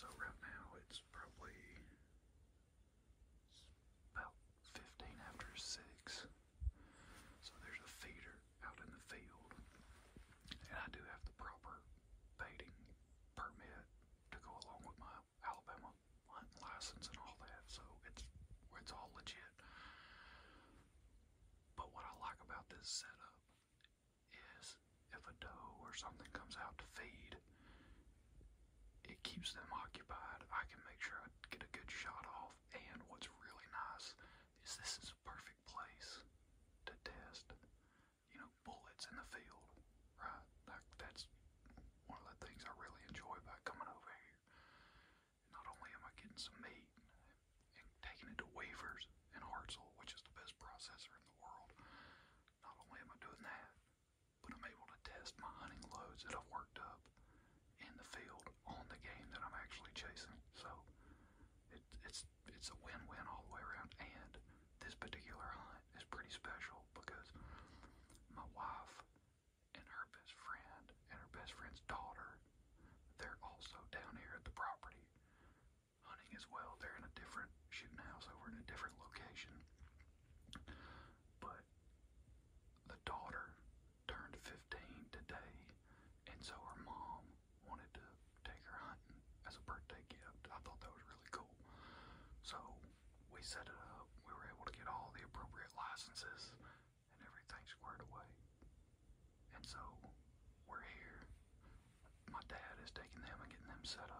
So right now it's probably about 15 after 6. So there's a feeder out in the field. And I do have the proper baiting permit to go along with my Alabama hunting license and all that. So it's it's all legit. But what I like about this setup is if a doe or something comes out to feed, keeps them occupied. I can make sure I get a good shot off. And what's really nice is this is a perfect place to test, you know, bullets in the field, right? Like that's one of the things I really enjoy about coming over here. Not only am I getting some meat and taking it to Weavers and Hartselle, which is the best processor in the world, not only am I doing that, but I'm able to test my hunting loads that I've worked up in the field on the game that I'm actually chasing. So it, it's it's a win-win all the way around. And this particular hunt is pretty special because my wife and her best friend and her best friend's daughter, they're also down here at the property hunting as well. They're in a different shooting house over in a different location. But the daughter turned 15 today, and so her mom wanted to take her hunting as a birthday gift. I thought that was really cool. So we set it up. We were able to get all the appropriate licenses and everything squared away. And so we're here. My dad is taking them and getting them set up.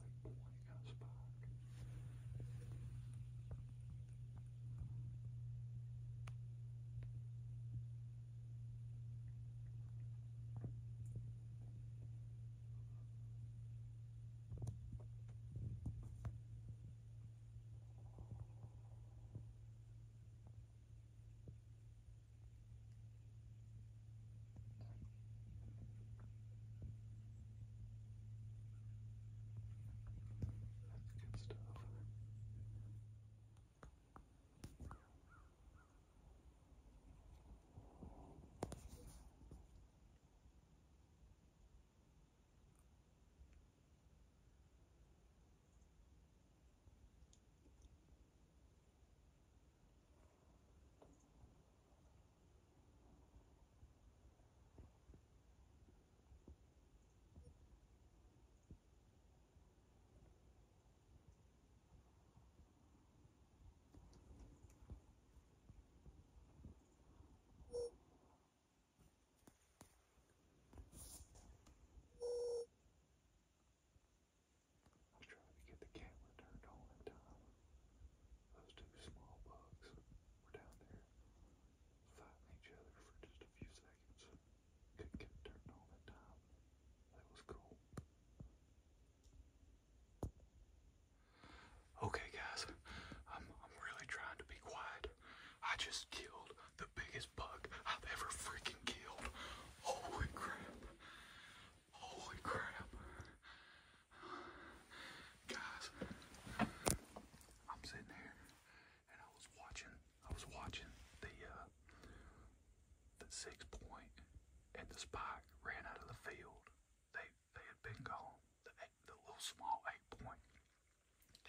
just killed the biggest bug I've ever freaking killed. Holy crap. Holy crap. Guys, I'm sitting here and I was watching, I was watching the, uh, the six point and the spike ran out of the field. They they had been gone. The, the little small eight point.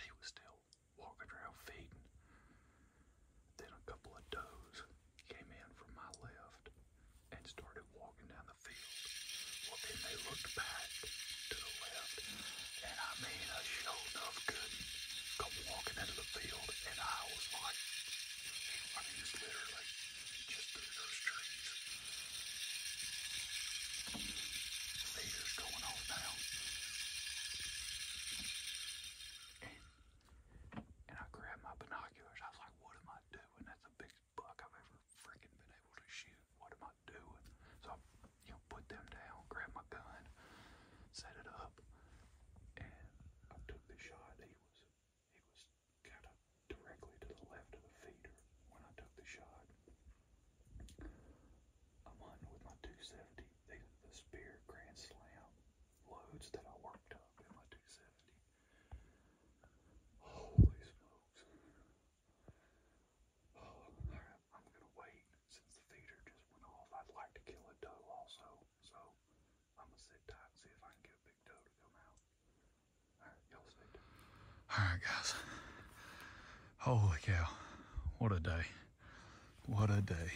He was still walking around feeding. Then a couple of does came in from my left and started walking down the field. Well, then they looked back to the left, and I mean, a show enough couldn't come walking into the field, and I was like, I mean, it's literally just through those trees. Feeder's going on now. And, and I grabbed my binoculars. I was like, what am I doing? That's the biggest buck I've ever freaking been able to shoot. What am I doing? So I, you know, put them down, grabbed my gun, set it up, and I took the shot. He was he was kind of directly to the left of the feeder when I took the shot. I'm hunting with my 270, the, the Speer Grand Slam loads that I worked up in my 270. Holy smokes. Oh, alright, I'm gonna wait since the feeder just went off. I'd like to kill a doe also, so I'm gonna sit tight and see if I can get a big doe to come out. Alright, y'all stay tuned. Alright, guys. Holy cow. What a day. What a day.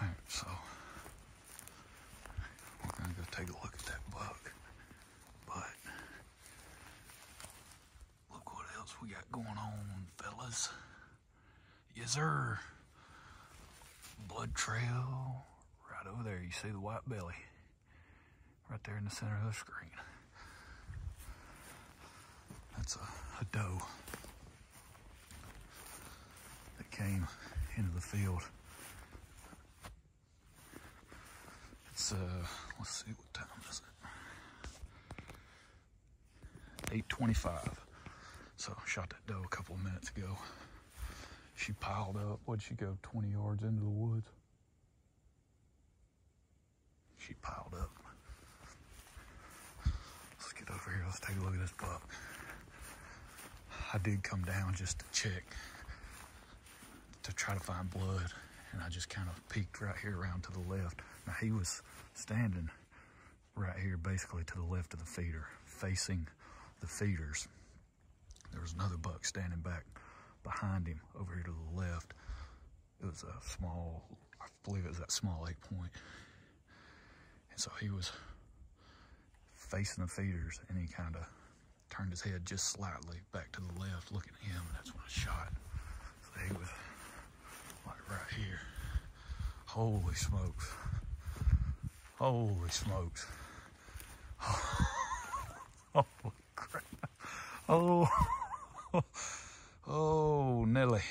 Alright, so we're gonna go take a look at that buck. But look what else we got going on, fellas. Yes, sir. Blood trail right over there. You see the white belly right there in the center of the screen. That's a, a doe that came into the field. It's uh, let's see what time is it? 8:25. So shot that doe a couple of minutes ago. She piled up. What'd she go? 20 yards into the woods. She piled up. Let's get over here. Let's take a look at this buck. I did come down just to check to try to find blood, and I just kind of peeked right here around to the left. Now he was standing right here, basically to the left of the feeder, facing the feeders. There was another buck standing back behind him over here to the left. It was a small, I believe it was that small eight point. And so he was facing the feeders and he kind of turned his head just slightly back to the left looking at him and that's when I shot. So he was like right here. Holy smokes. Holy smokes. Holy oh, crap. Oh. Oh, Nelly.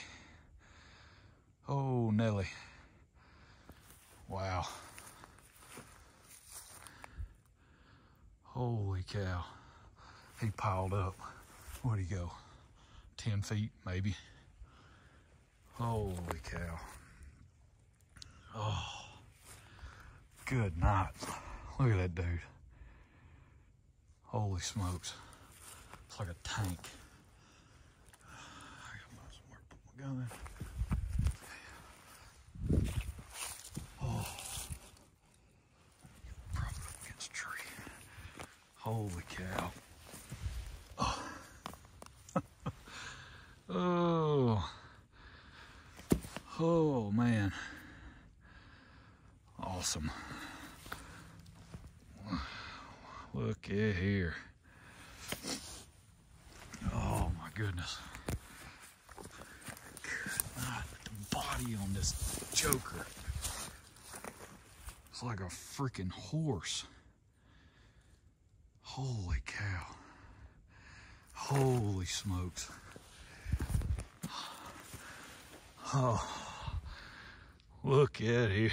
Oh, Nelly. Wow. Holy cow. He piled up. Where'd he go? 10 feet, maybe. Holy cow. Oh. Good night. Look at that dude. Holy smokes. It's like a tank. I find somewhere to put my gun in. Oh. Up against a tree. Holy cow. Oh. Oh, man. Awesome. Look at here. Oh my goodness. Good night. The body on this joker. It's like a freaking horse. Holy cow. Holy smokes. Oh, look at here.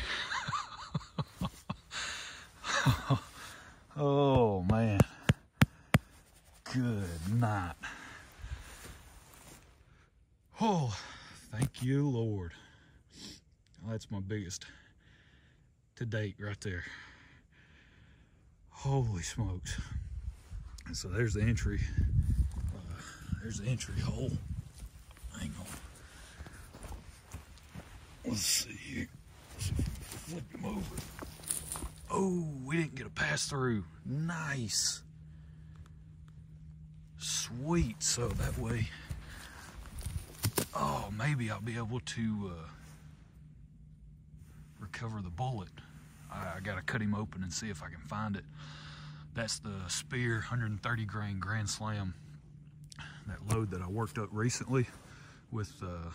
oh man. Good night. Oh, thank you, Lord. That's my biggest to date right there. Holy smokes. And so there's the entry. Uh, there's the entry hole. Hang on. Let's see here. Let's see if we can flip him over. Oh, we didn't get a pass through. Nice. Sweet. So that way, oh, maybe I'll be able to uh, recover the bullet. I, I got to cut him open and see if I can find it. That's the Speer 130 grain Grand Slam. That load that I worked up recently with, uh,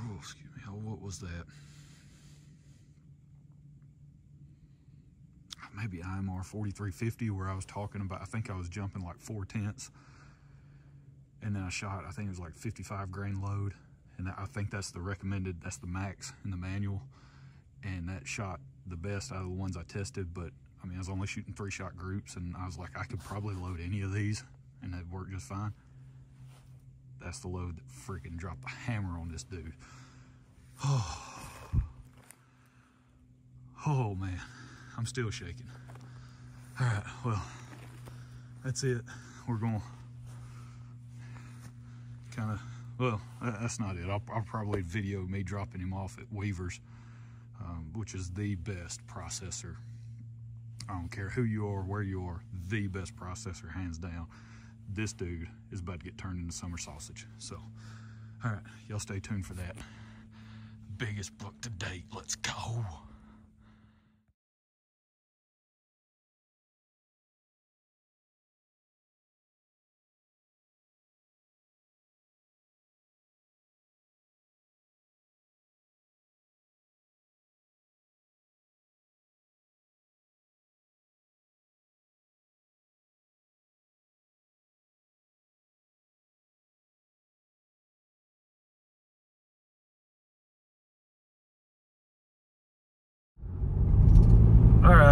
oh, excuse me, oh, what was that? Maybe IMR 4350 where I was talking about, I think I was jumping like four tenths. And then I shot, I think it was like 55 grain load. And I think that's the recommended, that's the max in the manual. And that shot the best out of the ones I tested, but I mean, I was only shooting three shot groups and I was like, I could probably load any of these and it'd work just fine. That's the load that freaking dropped the hammer on this dude. Oh, oh man, I'm still shaking. All right, well, that's it. We're going to kind of, well, that's not it. I'll, I'll probably video me dropping him off at Weaver's um, which is the best processor. I don't care who you are, where you are, the best processor, hands down. This dude is about to get turned into summer sausage. So, all right, y'all stay tuned for that. Biggest book to date. Let's go.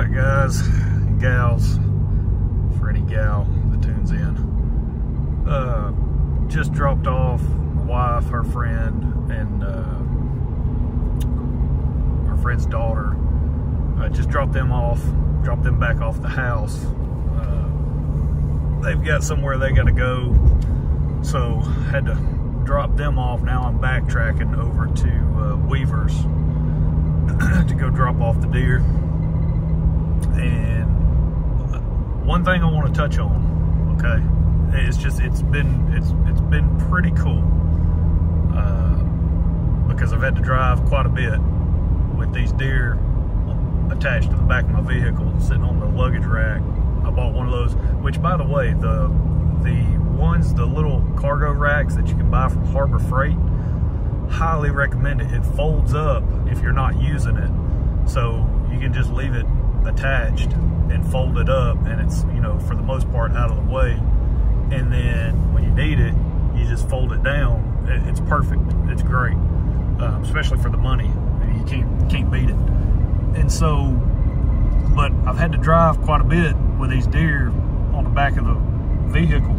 Right, guys, gals, any gal that tunes in. Uh, just dropped off my wife, her friend, and uh, her friend's daughter. I just dropped them off, dropped them back off the house. Uh, they've got somewhere they got to go, so had to drop them off. Now I'm backtracking over to uh, Weaver's to go drop off the deer. And one thing I want to touch on, okay, it's just it's been it's it's been pretty cool uh, because I've had to drive quite a bit with these deer attached to the back of my vehicle, sitting on the luggage rack. I bought one of those, which by the way, the the ones, the little cargo racks that you can buy from Harbor Freight, highly recommend it. It folds up if you're not using it. So you can just leave it attached and folded up and it's, you know, for the most part out of the way. And then when you need it, you just fold it down. It's perfect. It's great, um, especially for the money. You can't, can't beat it. And so, but I've had to drive quite a bit with these deer on the back of the vehicle.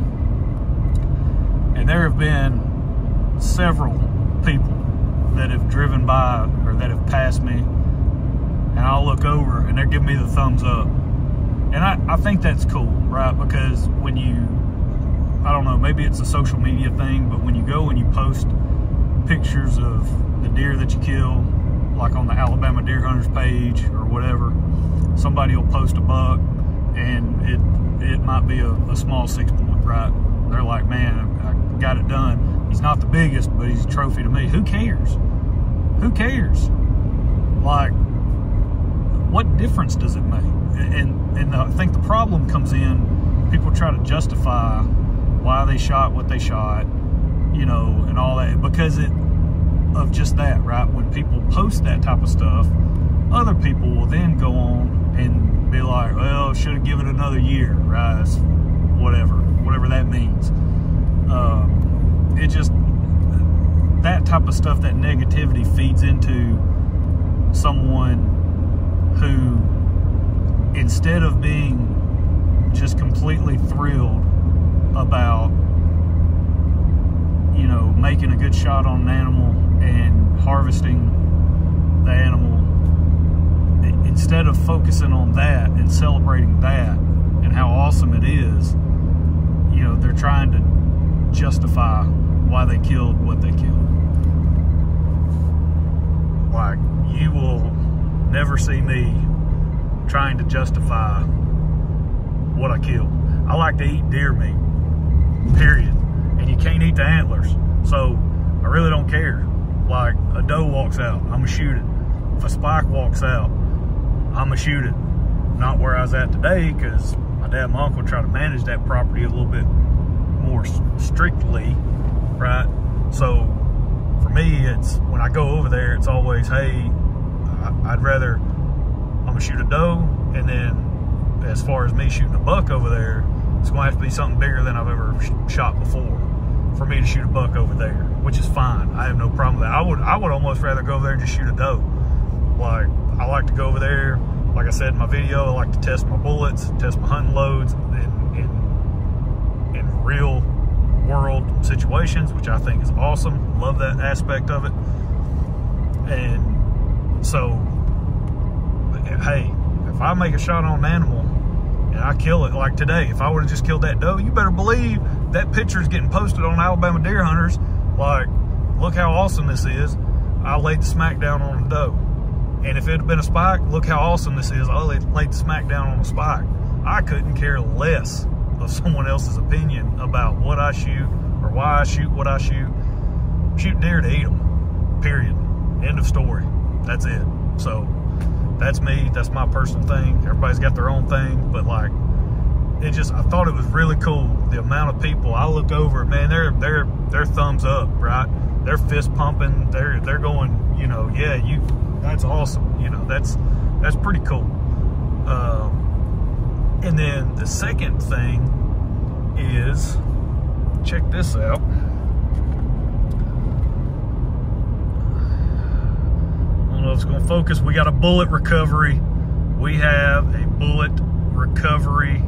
And there have been several people that have driven by or that have passed me and I'll look over and they're giving me the thumbs up. And I, I think that's cool, right? Because when you, I don't know, maybe it's a social media thing, but when you go and you post pictures of the deer that you kill, like on the Alabama Deer Hunters page or whatever, somebody will post a buck and it it might be a, a small six point, right? They're like, man, I got it done. He's not the biggest, but he's a trophy to me. Who cares? Who cares? Like, what difference does it make? And and I think the problem comes in people try to justify why they shot what they shot, you know, and all that because it of just that, right? When people post that type of stuff, other people will then go on and be like, well, should have given another year, right? Whatever, whatever that means. Um, it just that type of stuff, that negativity feeds into someone who, instead of being just completely thrilled about, you know, making a good shot on an animal and harvesting the animal, instead of focusing on that and celebrating that and how awesome it is, you know, they're trying to justify why they killed what they killed. Like, you will never see me trying to justify what I kill. I like to eat deer meat, period. And you can't eat the antlers. So I really don't care. Like a doe walks out, I'm gonna shoot it. If a spike walks out, I'm gonna shoot it. Not where I was at today, because my dad and my uncle try to manage that property a little bit more strictly, right? So for me, it's when I go over there, it's always, hey, I'd rather I'm gonna shoot a doe, and then as far as me shooting a buck over there, it's gonna have to be something bigger than I've ever shot before for me to shoot a buck over there, which is fine. I have no problem with that. I would I would almost rather go over there and just shoot a doe. Like I like to go over there. Like I said in my video, I like to test my bullets, test my hunting loads in in, in real world situations, which I think is awesome. Love that aspect of it. And so, hey, if I make a shot on an animal and I kill it like today, if I would have just killed that doe, you better believe that picture is getting posted on Alabama Deer Hunters. Like, look how awesome this is. I laid the smack down on a doe. And if it had been a spike, look how awesome this is. I laid the smack down on a spike. I couldn't care less of someone else's opinion about what I shoot or why I shoot what I shoot. Shoot deer to eat them, period. End of story. That's it. So that's me. That's my personal thing. Everybody's got their own thing, but like, it just, I thought it was really cool. The amount of people I look over, man, they're, they're, they're thumbs up, right? They're fist pumping. They're, they're going, you know, yeah, you, that's awesome. You know, that's, that's pretty cool. Um, and then the second thing is, check this out. I don't know if it's going to focus. We got a bullet recovery. We have a bullet recovery.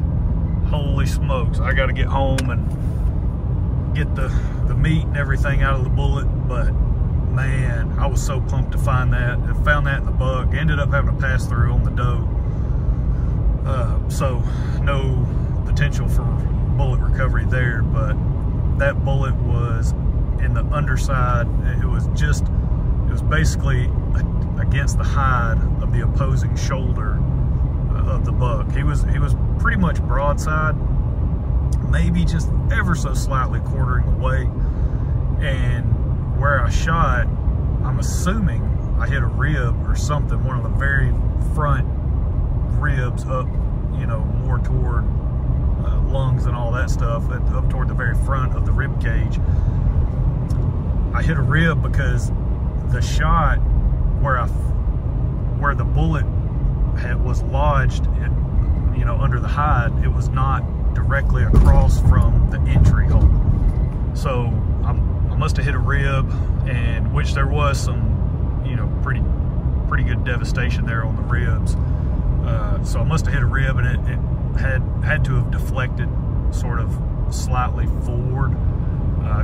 Holy smokes. I got to get home and get the, the meat and everything out of the bullet. But man, I was so pumped to find that. I found that in the buck. Ended up having to pass through on the doe. Uh, so no potential for bullet recovery there, but that bullet was in the underside. It was just, it was basically against the hide of the opposing shoulder of the buck. He was, he was pretty much broadside, maybe just ever so slightly quartering away. And where I shot, I'm assuming I hit a rib or something, one of the very front ribs up, you know, more toward uh, lungs and all that stuff, up toward the very front of the rib cage. I hit a rib because the shot where I, where the bullet had, was lodged, it, you know, under the hide, it was not directly across from the entry hole. So I'm, I must have hit a rib, and which there was some, you know, pretty pretty good devastation there on the ribs. Uh, so I must have hit a rib, and it, it had had to have deflected sort of slightly forward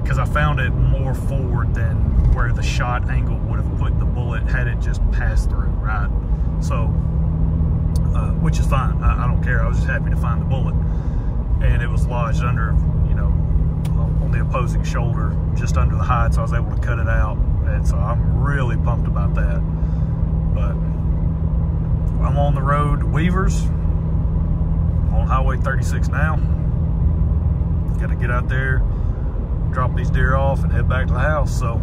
because uh, I found it more forward than where the shot angle would have put bullet had it just passed through, right? So, uh, which is fine. I, I, don't care. I was just happy to find the bullet. And it was lodged under, you know, on the opposing shoulder, just under the hide, so I was able to cut it out. And so I'm really pumped about that. But I'm on the road to Weavers on Highway 36 now. Got to get out there, drop these deer off, and head back to the house. So,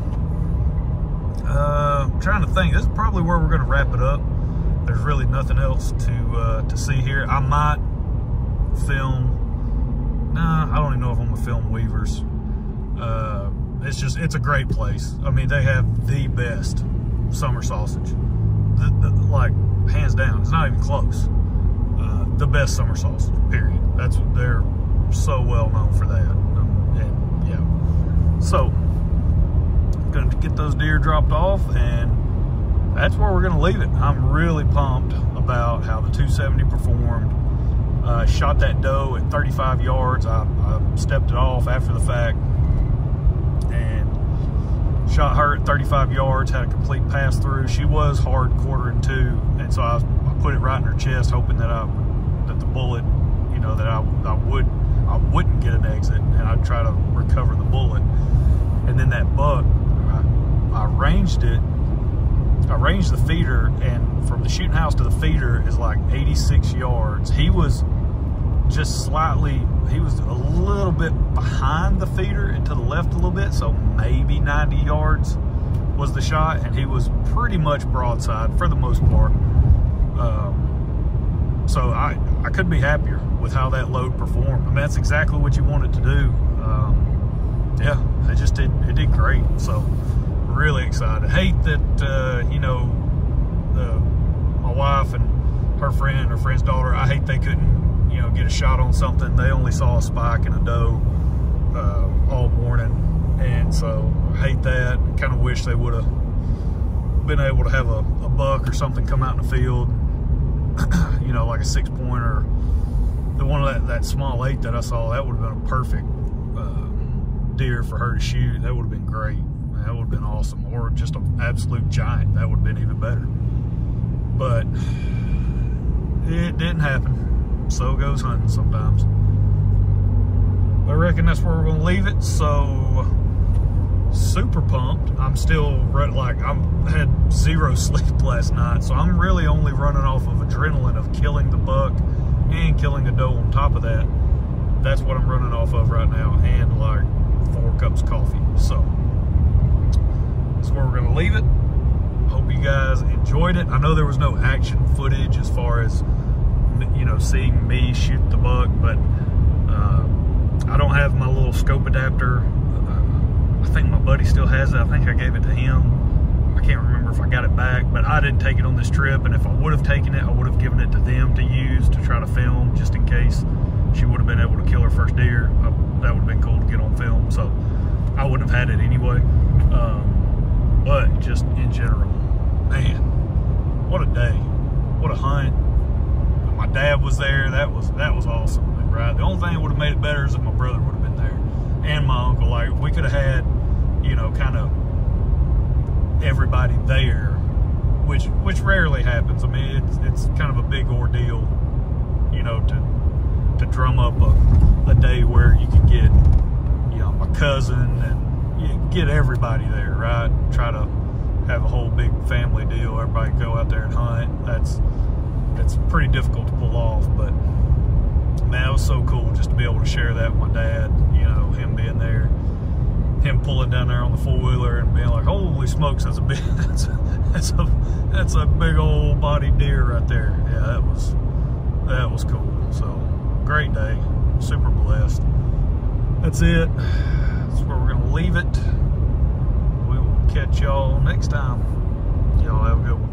uh, trying to think. This is probably where we're going to wrap it up. There's really nothing else to uh, to see here. I might film. Nah, I don't even know if I'm gonna film Weavers. Uh, it's just it's a great place. I mean, they have the best summer sausage. The, the, like hands down, it's not even close the best summer sausage, period. That's they're so well known for that. Um, and yeah. So, to get those deer dropped off, and that's where we're going to leave it. I'm really pumped about how the 270 performed. Uh, shot that doe at 35 yards. I, I stepped it off after the fact and shot her at 35 yards, had a complete pass through. She was hard quartering to, and so I, I put it right in her chest, hoping that I that the bullet, you know, that I, I would I wouldn't get an exit and I'd try to recover the bullet. And then that buck, I, ranged it I ranged the feeder, and from the shooting house to the feeder is like 86 yards. He was just slightly, he was a little bit behind the feeder and to the left a little bit, so maybe 90 yards was the shot, and he was pretty much broadside for the most part. Um, so I, I couldn't be happier with how that load performed. I mean, that's exactly what you wanted to do. Um, yeah, it just did, it did great. So really excited. Hate that, uh, you know, uh, my wife and her friend, her friend's daughter, I hate they couldn't, you know, get a shot on something. They only saw a spike and a doe uh, all morning. And so I hate that. Kind of wish they would have been able to have a, a, buck or something come out in the field, you know, like a six pointer. The one of that, that small eight that I saw, that would have been a perfect uh, deer for her to shoot. That would have been great. That would have been awesome. Or just an absolute giant. That would have been even better. But it didn't happen. So goes hunting sometimes. I reckon that's where we're going to leave it. So super pumped. I'm still like I had zero sleep last night, so I'm really only running off of adrenaline of killing the buck and killing a doe on top of that. That's what I'm running off of right now, and like four cups of coffee. So where we're gonna leave it. Hope you guys enjoyed it. I know there was no action footage as far as you know seeing me shoot the buck, but uh, I don't have my little scope adapter I think my buddy still has it. I think I gave it to him. I can't remember if I got it back, but I didn't take it on this trip. And if I would have taken it, I would have given it to them to use to try to film just in case she would have been able to kill her first deer. I, that would have been cool to get on film. So I wouldn't have had it anyway. Um, but just in general, man, what a day. What a hunt. My dad was there. That was that was awesome, right? The only thing that would have made it better is if my brother would have been there and my uncle. Like we could have had you know, kind of everybody there, which which rarely happens. I mean, it's it's kind of a big ordeal, you know, to to drum up a, a day where you can get, you know, my cousin and get everybody there, right? Try to have a whole big family deal. Everybody go out there and hunt. That's it's pretty difficult to pull off, but man, it was so cool just to be able to share that with my dad. You know, him being there him pulling down there on the four wheeler and being like, "Holy smokes, that's a big, that's a, that's a, that's a big old body deer right there." Yeah, that was that was cool. So great day, super blessed. That's it. That's where we're gonna leave it. We will catch y'all next time. Y'all have a good one.